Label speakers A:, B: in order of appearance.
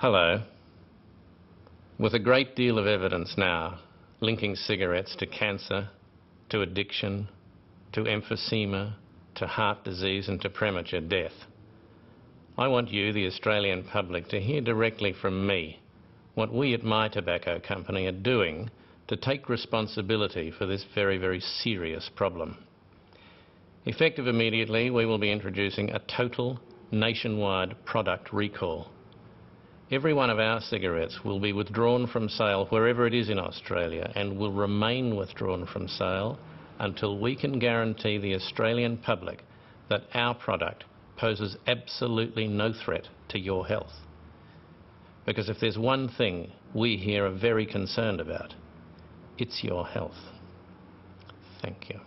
A: Hello. With a great deal of evidence now linking cigarettes to cancer, to addiction, to emphysema, to heart disease and to premature death, I want you, the Australian public, to hear directly from me what we at My Tobacco Company are doing to take responsibility for this very, very serious problem. Effective immediately, we will be introducing a total nationwide product recall. Every one of our cigarettes will be withdrawn from sale wherever it is in Australia and will remain withdrawn from sale until we can guarantee the Australian public that our product poses absolutely no threat to your health. Because if there's one thing we here are very concerned about, it's your health. Thank you.